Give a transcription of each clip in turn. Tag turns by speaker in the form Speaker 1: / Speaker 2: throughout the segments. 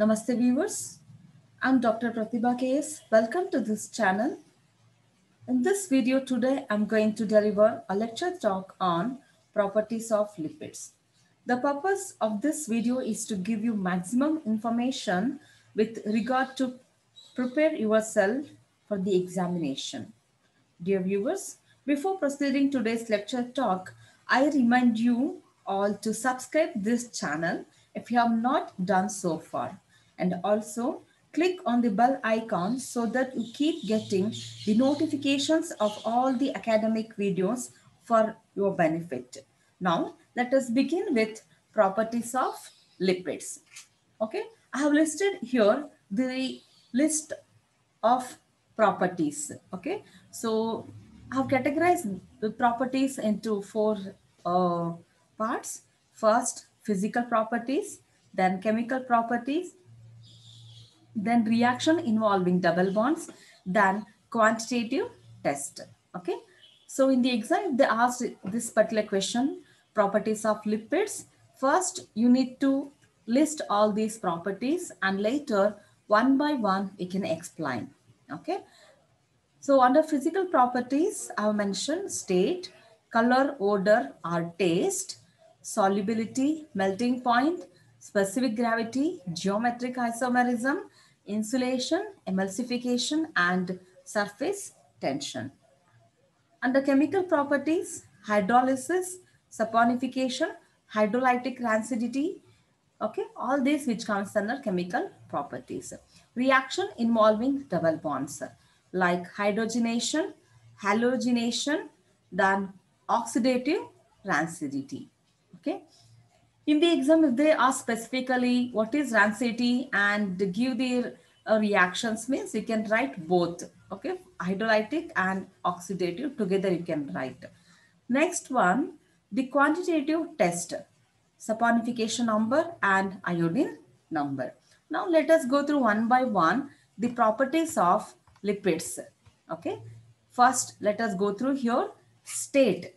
Speaker 1: Namaste viewers. I'm Dr. Pratibha KS. Welcome to this channel. In this video today, I'm going to deliver a lecture talk on properties of lipids. The purpose of this video is to give you maximum information with regard to prepare yourself for the examination. Dear viewers, before proceeding today's lecture talk, I remind you all to subscribe this channel if you have not done so far. And also click on the bell icon so that you keep getting the notifications of all the academic videos for your benefit. Now, let us begin with properties of lipids. Okay, I have listed here the list of properties. Okay, so I have categorized the properties into four uh, parts. First, physical properties, then chemical properties, then reaction involving double bonds, then quantitative test. Okay. So in the exam, they asked this particular question, properties of lipids. First, you need to list all these properties and later one by one, we can explain. Okay. So under physical properties, I have mentioned state, color, odor, or taste, solubility, melting point, specific gravity, geometric isomerism, insulation, emulsification, and surface tension. Under chemical properties, hydrolysis, saponification, hydrolytic rancidity, okay, all these which comes under chemical properties. Reaction involving double bonds like hydrogenation, halogenation, then oxidative rancidity. Okay. In the exam, if they ask specifically what is rancidity and give their uh, reactions means you can write both. Okay. Hydrolytic and oxidative together you can write. Next one, the quantitative test, saponification number and iodine number. Now let us go through one by one the properties of lipids. Okay. First, let us go through here. State.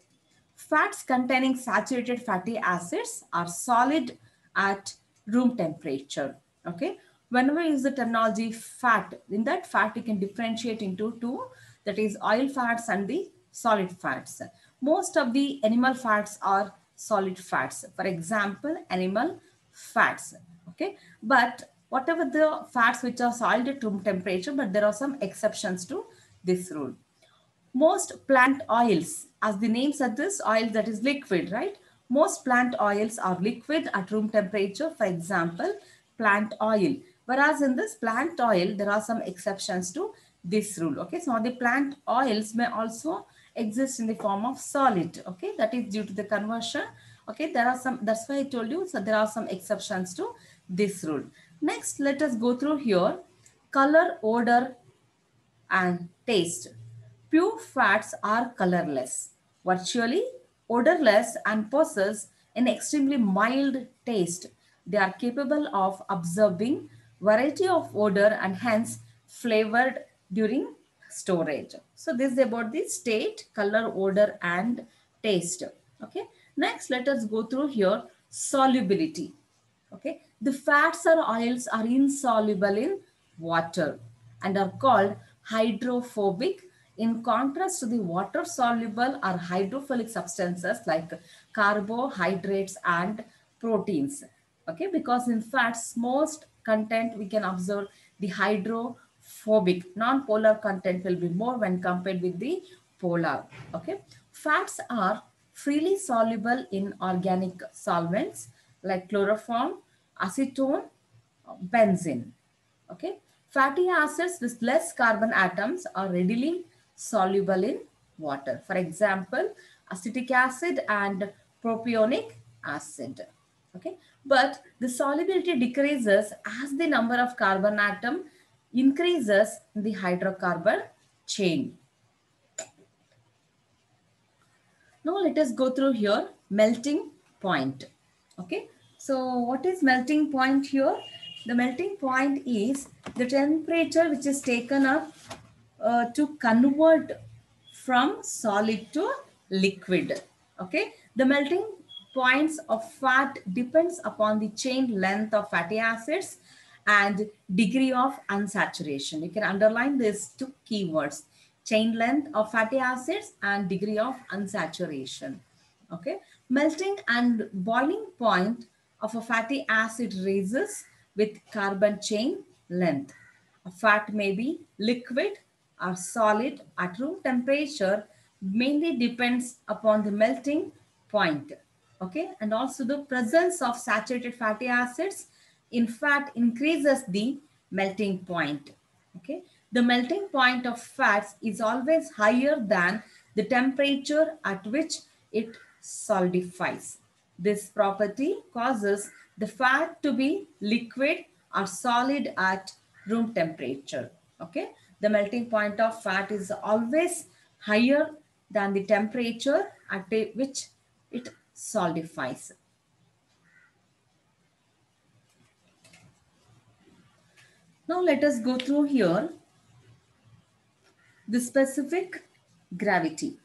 Speaker 1: Fats containing saturated fatty acids are solid at room temperature. Okay. Whenever you use the terminology fat, in that fat you can differentiate into two, that is oil fats and the solid fats. Most of the animal fats are solid fats. For example, animal fats. Okay. But whatever the fats which are solid at room temperature, but there are some exceptions to this rule. Most plant oils, as the name suggests, oil that is liquid, right? Most plant oils are liquid at room temperature. For example, plant oil. Whereas in this plant oil, there are some exceptions to this rule. Okay, so the plant oils may also exist in the form of solid. Okay, that is due to the conversion. Okay, there are some, that's why I told you, so there are some exceptions to this rule. Next, let us go through here. Color, odor, and taste. Pure fats are colorless, virtually odorless and possess an extremely mild taste. They are capable of absorbing variety of odor and hence flavored during storage. So this is about the state, color, odor and taste. Okay. Next, let us go through here solubility. Okay. The fats or oils are insoluble in water and are called hydrophobic in contrast to the water soluble or hydrophilic substances like carbohydrates and proteins. Okay, because in fats, most content we can observe the hydrophobic, non-polar content will be more when compared with the polar. Okay, fats are freely soluble in organic solvents like chloroform, acetone, benzene. Okay, fatty acids with less carbon atoms are readily soluble in water. For example, acetic acid and propionic acid. Okay, but the solubility decreases as the number of carbon atom increases in the hydrocarbon chain. Now let us go through here melting point. Okay, so what is melting point here? The melting point is the temperature which is taken up uh, to convert from solid to liquid. Okay, the melting points of fat depends upon the chain length of fatty acids and degree of unsaturation. You can underline these two keywords, chain length of fatty acids and degree of unsaturation. Okay, melting and boiling point of a fatty acid raises with carbon chain length. A fat may be liquid or solid at room temperature mainly depends upon the melting point. Okay, and also the presence of saturated fatty acids in fat increases the melting point. Okay, the melting point of fats is always higher than the temperature at which it solidifies. This property causes the fat to be liquid or solid at room temperature. Okay, the melting point of fat is always higher than the temperature at which it solidifies. Now let us go through here the specific gravity.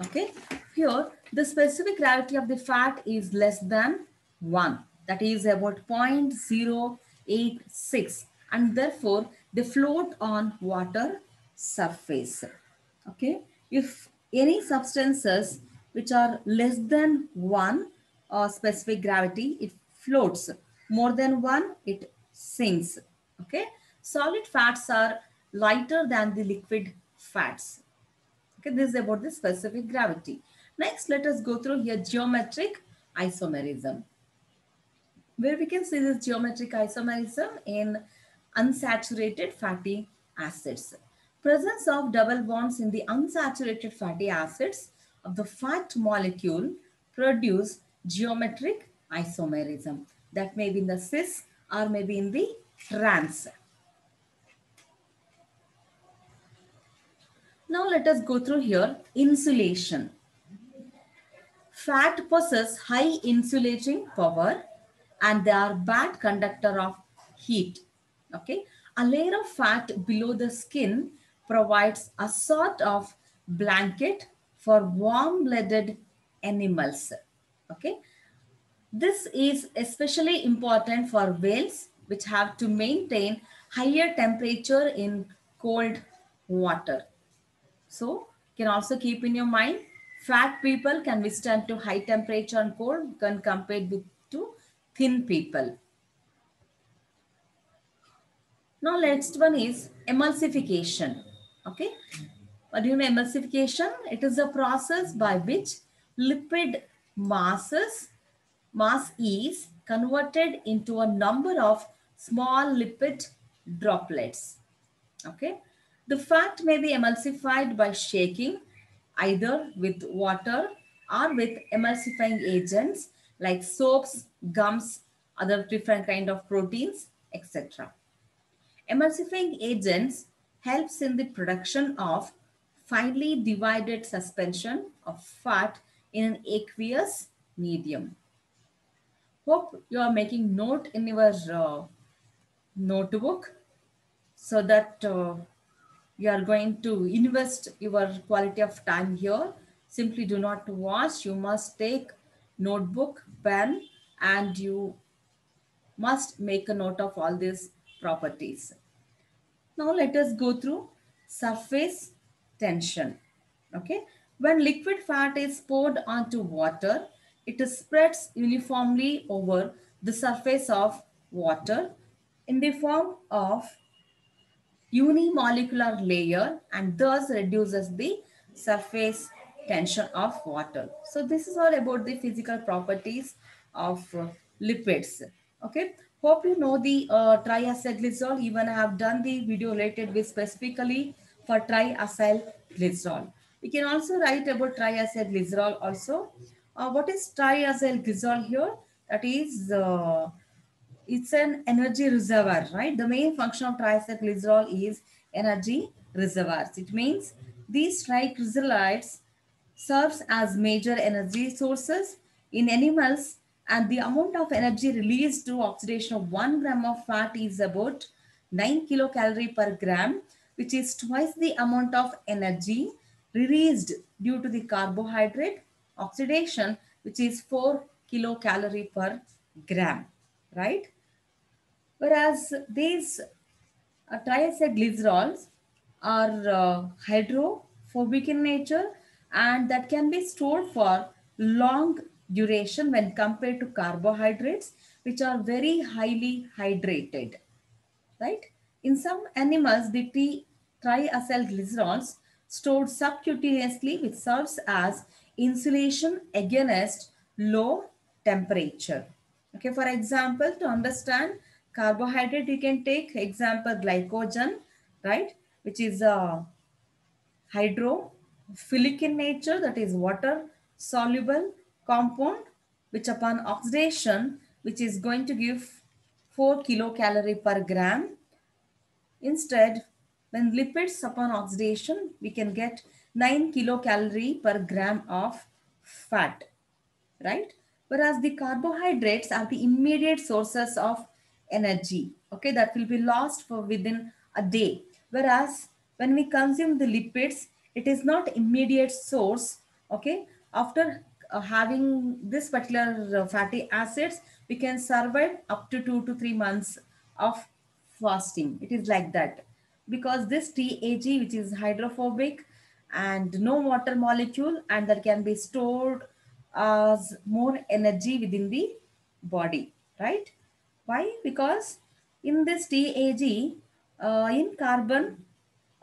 Speaker 1: Okay, here the specific gravity of the fat is less than 1 that is about 0.086 and therefore they float on water surface. Okay, if any substances which are less than 1 uh, specific gravity, it floats. More than 1, it sinks. Okay, solid fats are lighter than the liquid fats. Okay, this is about the specific gravity. Next, let us go through here geometric isomerism where we can see this geometric isomerism in unsaturated fatty acids. Presence of double bonds in the unsaturated fatty acids of the fat molecule produce geometric isomerism. That may be in the cis or maybe in the trans. Now let us go through here insulation. Fat possess high insulating power and they are bad conductor of heat. Okay. A layer of fat below the skin provides a sort of blanket for warm-blooded animals. Okay. This is especially important for whales which have to maintain higher temperature in cold water. So can also keep in your mind, fat people can withstand to high temperature and cold when compared with to thin people. Now next one is emulsification. Okay. What do you know emulsification? It is a process by which lipid masses, mass is converted into a number of small lipid droplets. Okay. The fat may be emulsified by shaking either with water or with emulsifying agents like soaps, gums, other different kind of proteins, etc. Emulsifying agents helps in the production of finely divided suspension of fat in an aqueous medium. Hope you are making note in your uh, notebook so that uh, you are going to invest your quality of time here. Simply do not watch. You must take notebook, pen, and you must make a note of all these properties. Now let us go through surface tension. Okay. When liquid fat is poured onto water, it spreads uniformly over the surface of water in the form of unimolecular layer and thus reduces the surface tension of water. So this is all about the physical properties of lipids. Okay. Hope you know the uh, triacylglycerol. Even I have done the video related with specifically for triacylglycerol. We can also write about triacylglycerol also. Uh, what is triacylglycerol here? That is, uh, it's an energy reservoir, right? The main function of triacylglycerol is energy reservoirs. It means these triglycerides serves as major energy sources in animals and the amount of energy released through oxidation of 1 gram of fat is about 9 kilocalorie per gram, which is twice the amount of energy released due to the carbohydrate oxidation, which is 4 kilocalorie per gram, right? Whereas these uh, triacylglycerols are uh, hydrophobic in nature and that can be stored for long duration when compared to carbohydrates which are very highly hydrated right? In some animals the t triacylglycerols stored subcutaneously which serves as insulation against low temperature. Okay for example to understand carbohydrate you can take example glycogen right? Which is a uh, hydrophilic in nature, that is water soluble compound, which upon oxidation, which is going to give 4 kilocalorie per gram. Instead, when lipids upon oxidation, we can get 9 kilocalorie per gram of fat, right? Whereas the carbohydrates are the immediate sources of energy, okay, that will be lost for within a day. Whereas when we consume the lipids, it is not immediate source. Okay. After uh, having this particular uh, fatty acids, we can survive up to two to three months of fasting. It is like that because this TAG, which is hydrophobic and no water molecule and that can be stored as more energy within the body, right? Why? Because in this TAG, uh, in carbon,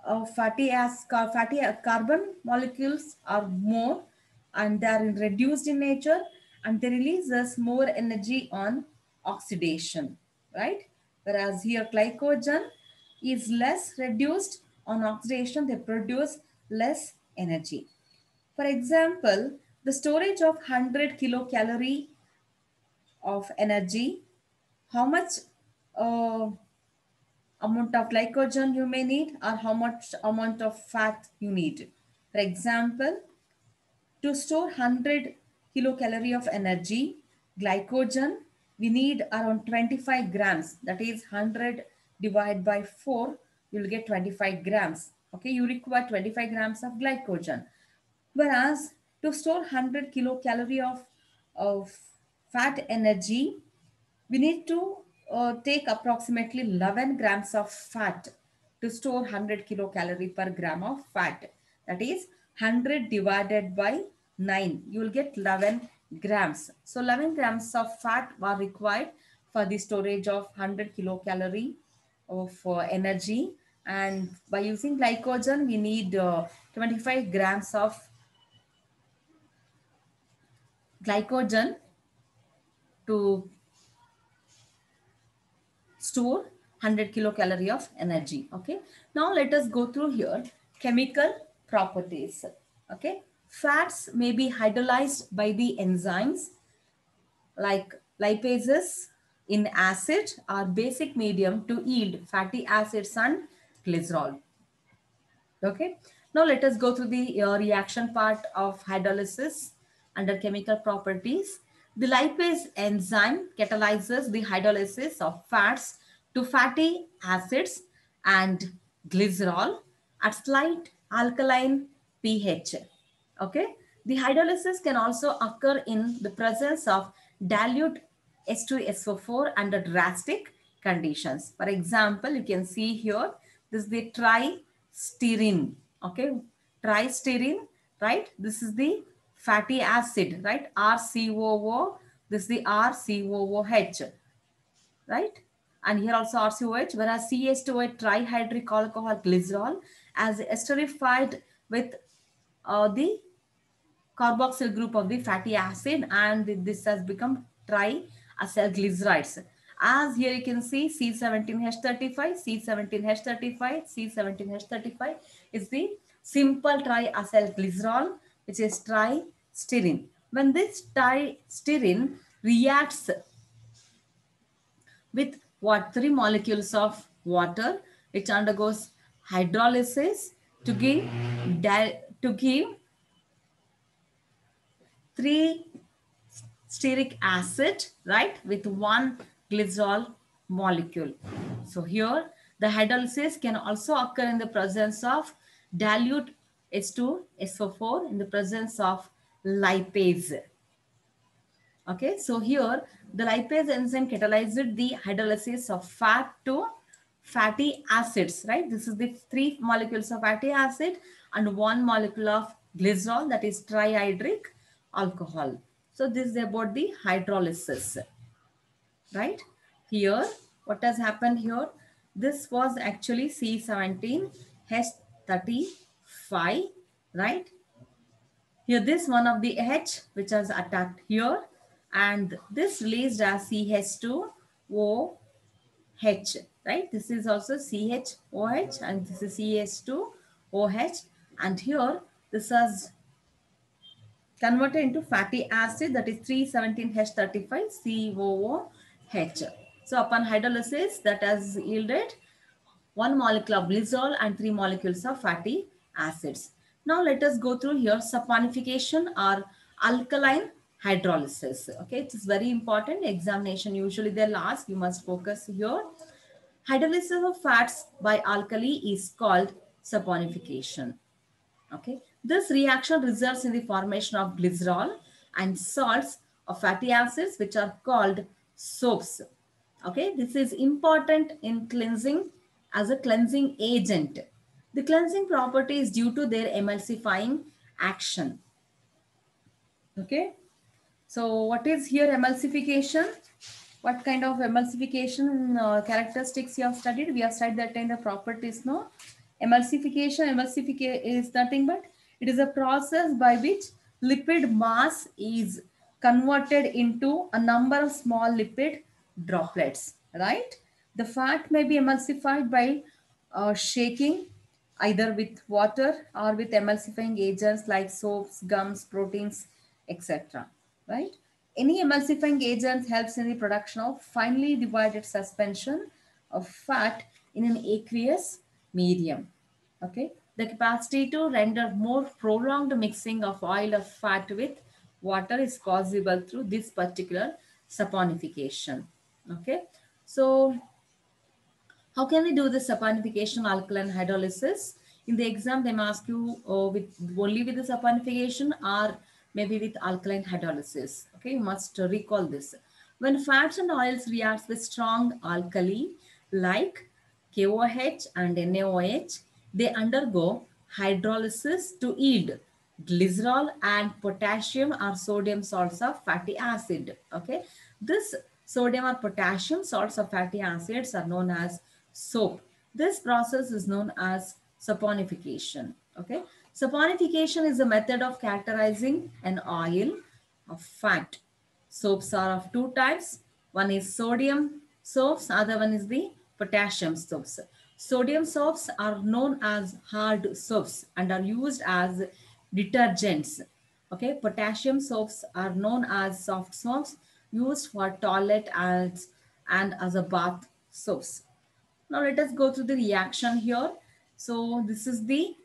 Speaker 1: uh, fatty as fatty carbon molecules are more and they are reduced in nature and they releases more energy on oxidation, right? Whereas here glycogen is less reduced on oxidation, they produce less energy. For example, the storage of 100 kilocalorie of energy, how much uh, amount of glycogen you may need or how much amount of fat you need. For example, to store 100 kilocalorie of energy, glycogen, we need around 25 grams. That is 100 divided by 4, you'll get 25 grams. Okay, you require 25 grams of glycogen. Whereas to store 100 kilocalorie of, of fat energy, we need to uh, take approximately 11 grams of fat to store 100 kilocalorie per gram of fat. That is 100 divided by 9. You will get 11 grams. So 11 grams of fat are required for the storage of 100 kilocalorie of uh, energy. And by using glycogen, we need uh, 25 grams of glycogen to store 100 kilocalorie of energy. Okay. Now let us go through here chemical properties. Okay. Fats may be hydrolyzed by the enzymes like lipases in acid or basic medium to yield fatty acids and glycerol. Okay. Now let us go through the uh, reaction part of hydrolysis under chemical properties. The lipase enzyme catalyzes the hydrolysis of fats to fatty acids and glycerol at slight alkaline pH. Okay. The hydrolysis can also occur in the presence of dilute H2SO4 under drastic conditions. For example, you can see here, this is the tristearin. Okay. Tristearin, right? This is the fatty acid, right? RCOO. This is the RCOOH, right? And here also RCOH, whereas CH2O trihydric alcohol glycerol as esterified with uh, the carboxyl group of the fatty acid and this has become triacylglycerides. As here you can see C17H35, C17H35, C17H35 is the simple triacylglycerol which is tristearin. When this tristearin reacts with what three molecules of water which undergoes hydrolysis to give to give three stearic acid right with one glycerol molecule so here the hydrolysis can also occur in the presence of dilute H2, SO4 in the presence of lipase. Okay, so here the lipase enzyme catalyzed the hydrolysis of fat to fatty acids, right? This is the three molecules of fatty acid and one molecule of glycerol that is trihydric alcohol. So this is about the hydrolysis, right? Here, what has happened here? This was actually C17H35, right? Here, this one of the H which has attacked here and this released as CH2OH, right? This is also CHOH and this is CH2OH and here this has converted into fatty acid that is 317H35COOH. So upon hydrolysis that has yielded one molecule of glycerol and three molecules of fatty acids. Now let us go through here saponification or alkaline hydrolysis. Okay, it is very important examination. Usually they'll ask, you must focus here. Hydrolysis of fats by alkali is called saponification. Okay, this reaction results in the formation of glycerol and salts of fatty acids which are called soaps. Okay, this is important in cleansing as a cleansing agent. The cleansing property is due to their emulsifying action. Okay, so what is here emulsification? What kind of emulsification uh, characteristics you have studied? We have studied that in the properties, no? Emulsification, emulsification is nothing but it is a process by which lipid mass is converted into a number of small lipid droplets, right? The fat may be emulsified by uh, shaking either with water or with emulsifying agents like soaps, gums, proteins, etc. Right? Any emulsifying agent helps in the production of finely divided suspension of fat in an aqueous medium. Okay. The capacity to render more prolonged mixing of oil or fat with water is possible through this particular saponification. Okay. So how can we do the saponification alkaline hydrolysis? In the exam, they may ask you uh, with only with the saponification or maybe with alkaline hydrolysis. Okay, you must recall this. When fats and oils react with strong alkali like KOH and NaOH, they undergo hydrolysis to yield glycerol and potassium or sodium salts of fatty acid. Okay, this sodium or potassium salts of fatty acids are known as soap. This process is known as saponification. Okay, saponification is a method of characterizing an oil of fat. Soaps are of two types. One is sodium soaps, other one is the potassium soaps. Sodium soaps are known as hard soaps and are used as detergents. Okay, potassium soaps are known as soft soaps used for toilet and, and as a bath soaps. Now let us go through the reaction here. So this is the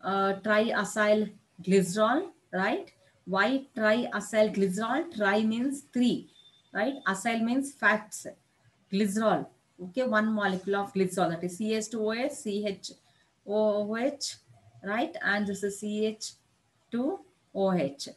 Speaker 1: uh, triacyl glycerol, right? Why triacyl glycerol? Tri means three, right? Acyl means fats. Glycerol, okay, one molecule of glycerol that is CH2OH, CHOH, right? And this is CH2OH.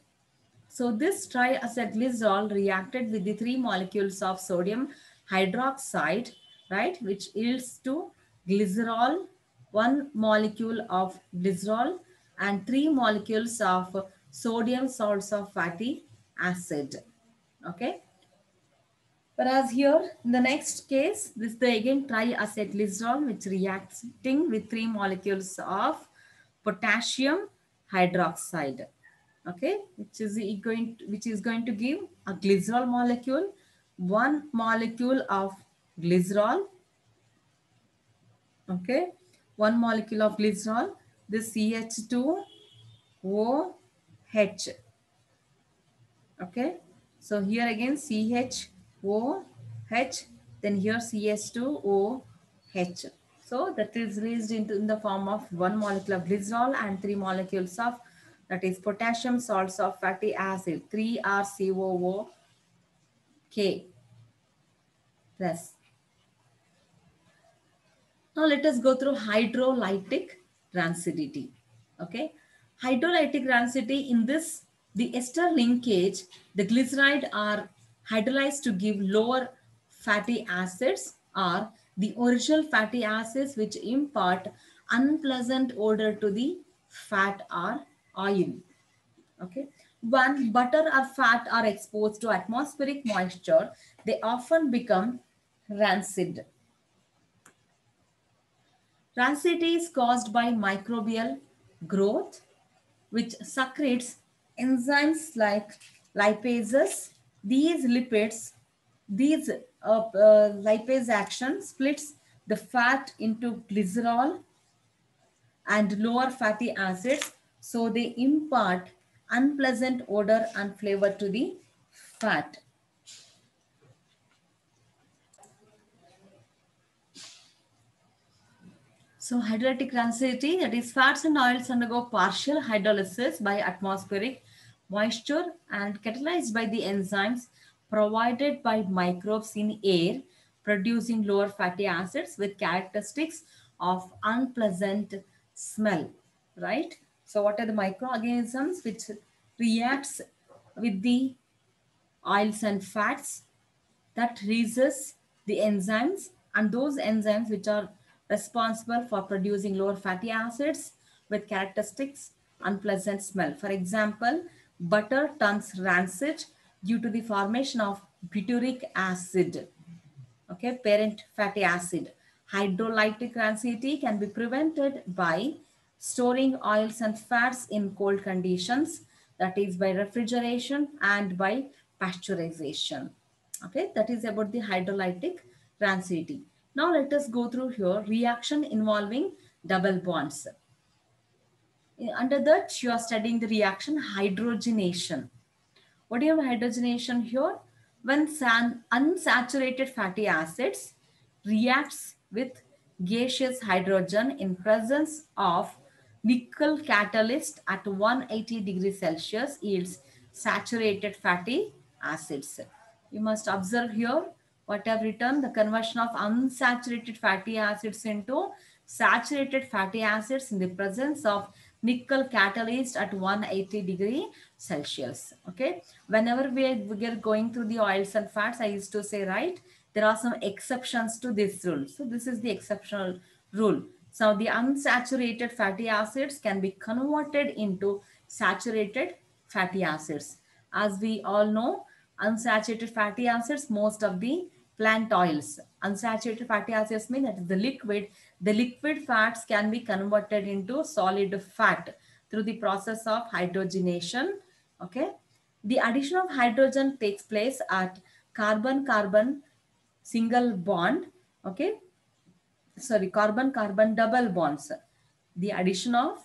Speaker 1: So this triacylglycerol reacted with the three molecules of sodium hydroxide, right, which yields to glycerol, one molecule of glycerol, and three molecules of sodium salts of fatty acid. Okay. Whereas here, in the next case, this is the again triacylglycerol, which reacting with three molecules of potassium hydroxide okay? Which is going to, which is going to give a glycerol molecule one molecule of glycerol okay? One molecule of glycerol this ch2oh okay? So here again choh then here ch2oh so that is released into in the form of one molecule of glycerol and three molecules of that is potassium salts of fatty acid 3RCOOK plus. Now let us go through hydrolytic rancidity. Okay. Hydrolytic rancidity in this, the ester linkage, the glyceride are hydrolyzed to give lower fatty acids are the original fatty acids which impart unpleasant odor to the fat or oil. Okay. When butter or fat are exposed to atmospheric moisture, they often become rancid. Rancidity is caused by microbial growth, which secretes enzymes like lipases. These lipids, these uh, uh, lipase action splits the fat into glycerol and lower fatty acids. So they impart unpleasant odor and flavor to the fat. So hydrolytic rancidity, that is fats and oils undergo partial hydrolysis by atmospheric moisture and catalyzed by the enzymes provided by microbes in air, producing lower fatty acids with characteristics of unpleasant smell, right? So what are the microorganisms which reacts with the oils and fats that releases the enzymes and those enzymes which are responsible for producing lower fatty acids with characteristics unpleasant smell. For example, butter turns rancid due to the formation of butyric acid, okay, parent fatty acid. Hydrolytic rancidity can be prevented by storing oils and fats in cold conditions, that is by refrigeration and by pasteurization. Okay, that is about the hydrolytic rancidity. Now let us go through here reaction involving double bonds. Uh, under that, you are studying the reaction hydrogenation. What do you have hydrogenation here? When unsaturated fatty acids reacts with gaseous hydrogen in presence of nickel catalyst at 180 degrees Celsius yields saturated fatty acids. You must observe here what I've written, the conversion of unsaturated fatty acids into saturated fatty acids in the presence of nickel catalyst at 180 degree Celsius. Okay. Whenever we are, we are going through the oils and fats, I used to say, right, there are some exceptions to this rule. So this is the exceptional rule. So the unsaturated fatty acids can be converted into saturated fatty acids. As we all know, unsaturated fatty acids, most of the plant oils. Unsaturated fatty acids mean that the liquid. The liquid fats can be converted into solid fat through the process of hydrogenation. Okay. The addition of hydrogen takes place at carbon-carbon single bond. Okay. Sorry, carbon-carbon double bonds. The addition of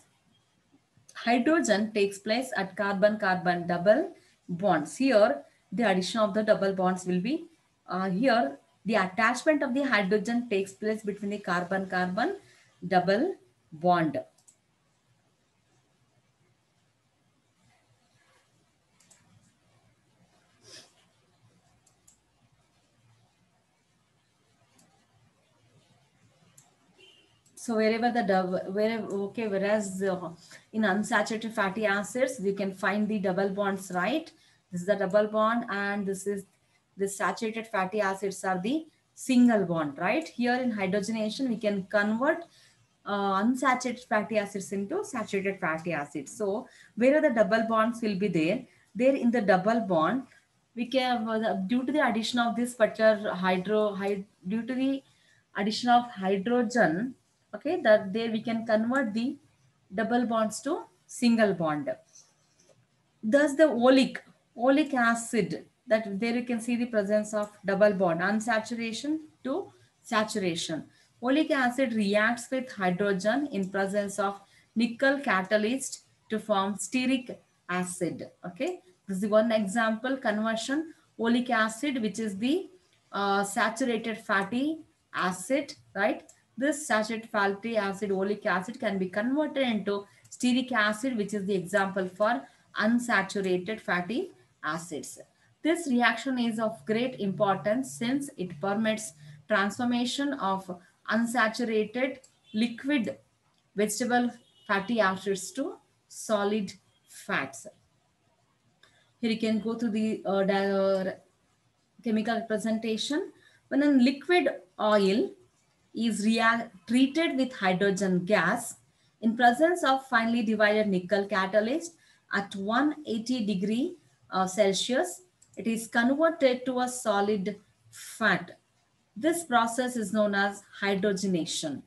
Speaker 1: hydrogen takes place at carbon-carbon double bonds. Here, the addition of the double bonds will be uh, here the attachment of the hydrogen takes place between the carbon-carbon double bond. So wherever the double, where okay, whereas uh, in unsaturated fatty acids, we can find the double bonds, right? This is the double bond and this is the saturated fatty acids are the single bond, right? Here in hydrogenation, we can convert uh, unsaturated fatty acids into saturated fatty acids. So where are the double bonds will be there, there in the double bond, we can, uh, due to the addition of this particular hydro, hyd, due to the addition of hydrogen, okay, that there we can convert the double bonds to single bond. Thus the oleic, oleic acid that there you can see the presence of double bond, unsaturation to saturation. Oleic acid reacts with hydrogen in presence of nickel catalyst to form stearic acid. Okay, this is one example conversion. Oleic acid, which is the uh, saturated fatty acid, right? This saturated fatty acid, oleic acid can be converted into stearic acid, which is the example for unsaturated fatty acids. This reaction is of great importance since it permits transformation of unsaturated liquid vegetable fatty acids to solid fats. Here you can go through the uh, chemical representation. When a liquid oil is treated with hydrogen gas in presence of finely divided nickel catalyst at 180 degree uh, Celsius, it is converted to a solid fat. This process is known as hydrogenation.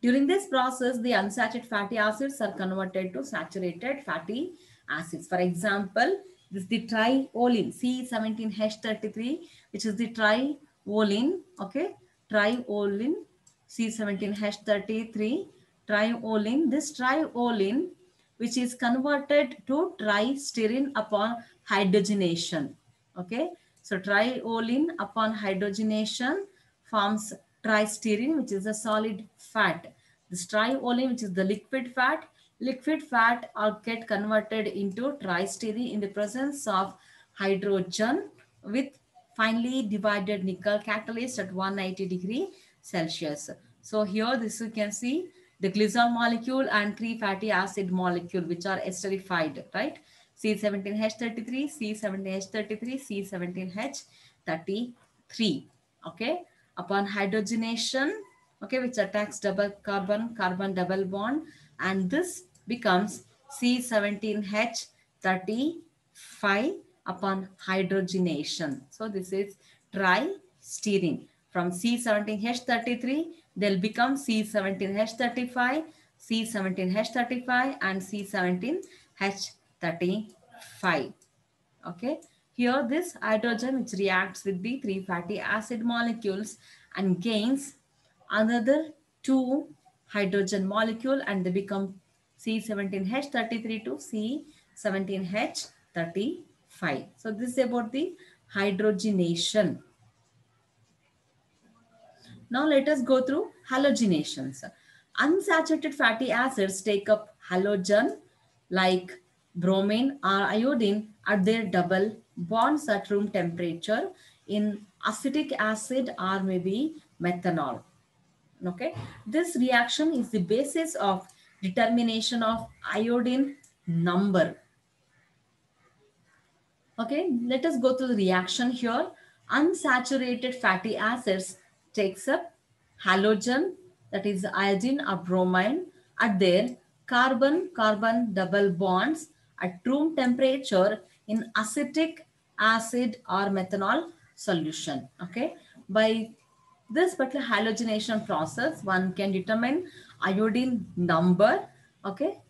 Speaker 1: During this process, the unsaturated fatty acids are converted to saturated fatty acids. For example, this is the triolein C17H33, which is the triolein, okay? Triolein C17H33, triolein. This triolein, which is converted to tristearin upon hydrogenation, okay? So triolein upon hydrogenation forms tristearin, which is a solid fat. This triolein, which is the liquid fat, liquid fat are get converted into tristearin in the presence of hydrogen with finely divided nickel catalyst at 190 degree Celsius. So here this you can see the glycerol molecule and three fatty acid molecule which are esterified, right? C17H33, C17H33, C17H33. Okay. Upon hydrogenation, okay, which attacks double carbon, carbon double bond, and this becomes C17H35 upon hydrogenation. So this is tristearin. From C17H33, they'll become C17H35, C17H35 and C17H35. Okay. Here this hydrogen which reacts with the three fatty acid molecules and gains another two hydrogen molecule and they become C17H33 to C17H35. So this is about the hydrogenation. Now let us go through halogenations. Unsaturated fatty acids take up halogen like bromine or iodine at their double bonds at room temperature in acetic acid or maybe methanol. Okay, this reaction is the basis of determination of iodine number. Okay, let us go to the reaction here. Unsaturated fatty acids takes up halogen, that is iodine or bromine, at their carbon-carbon double bonds at room temperature in acetic acid or methanol solution. Okay, by this particular halogenation process, one can determine iodine number, okay?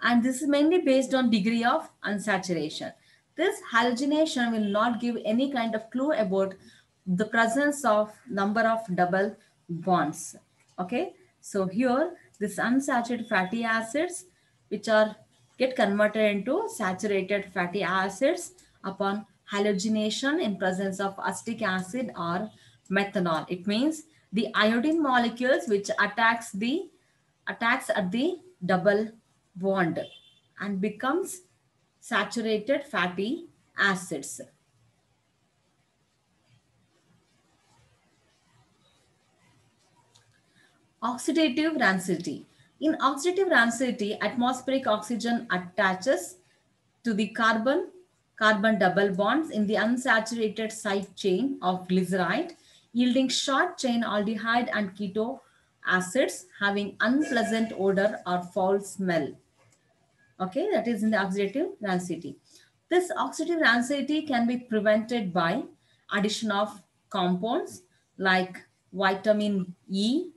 Speaker 1: And this is mainly based on degree of unsaturation. This halogenation will not give any kind of clue about the presence of number of double bonds, okay? So here, this unsaturated fatty acids, which are get converted into saturated fatty acids upon halogenation in presence of acetic acid or methanol. It means the iodine molecules which attacks the attacks at the double bond and becomes saturated fatty acids. Oxidative rancidity. In oxidative rancidity, atmospheric oxygen attaches to the carbon carbon double bonds in the unsaturated side chain of glyceride yielding short chain aldehyde and keto acids having unpleasant odor or foul smell. Okay, that is in the oxidative rancidity. This oxidative rancidity can be prevented by addition of compounds like vitamin E,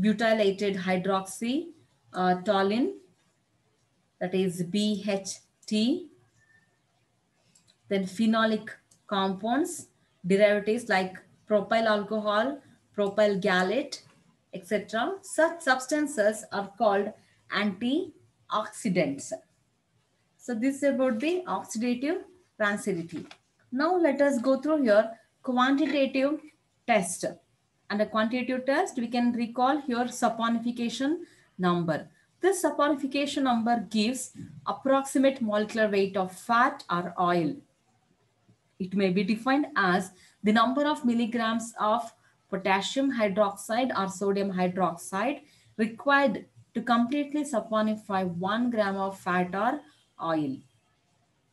Speaker 1: butylated hydroxy, uh, toluene, that is BHT, then phenolic compounds derivatives like propyl alcohol, propyl gallate, etc. Such substances are called antioxidants. So this is about the oxidative rancidity. Now let us go through your quantitative test. A quantitative test, we can recall here saponification number. This saponification number gives approximate molecular weight of fat or oil. It may be defined as the number of milligrams of potassium hydroxide or sodium hydroxide required to completely saponify one gram of fat or oil.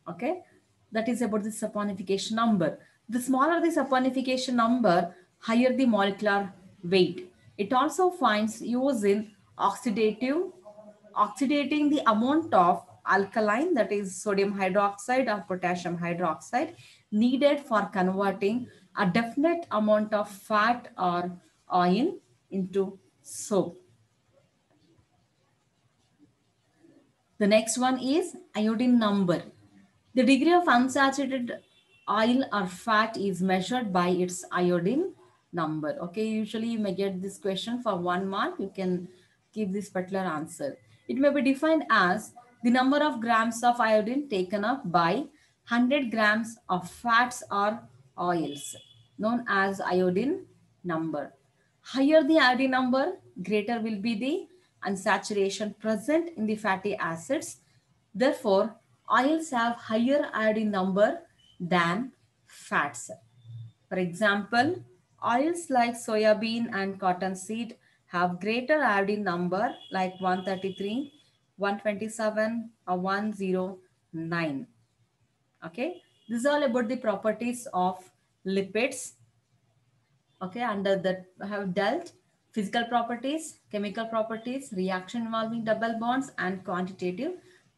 Speaker 1: Okay. that is about the saponification number. The smaller the saponification number, higher the molecular weight. It also finds use in oxidative, oxidating the amount of alkaline, that is sodium hydroxide or potassium hydroxide, needed for converting a definite amount of fat or oil into soap. The next one is iodine number. The degree of unsaturated oil or fat is measured by its iodine number. Okay, usually you may get this question for one mark. You can give this particular answer. It may be defined as the number of grams of iodine taken up by 100 grams of fats or oils known as iodine number. Higher the iodine number, greater will be the unsaturation present in the fatty acids. Therefore, oils have higher iodine number than fats. For example, oils like soya bean and cottonseed have greater iodine number like 133, 127 or 109. Okay, this is all about the properties of lipids. Okay, under that have dealt physical properties, chemical properties, reaction involving double bonds and quantitative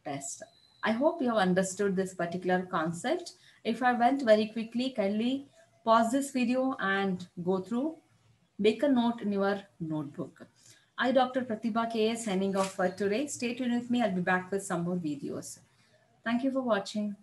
Speaker 1: test. I hope you have understood this particular concept. If I went very quickly, kindly pause this video and go through. Make a note in your notebook. I, Dr. Prathibha K. signing off for today. Stay tuned with me. I'll be back with some more videos. Thank you for watching.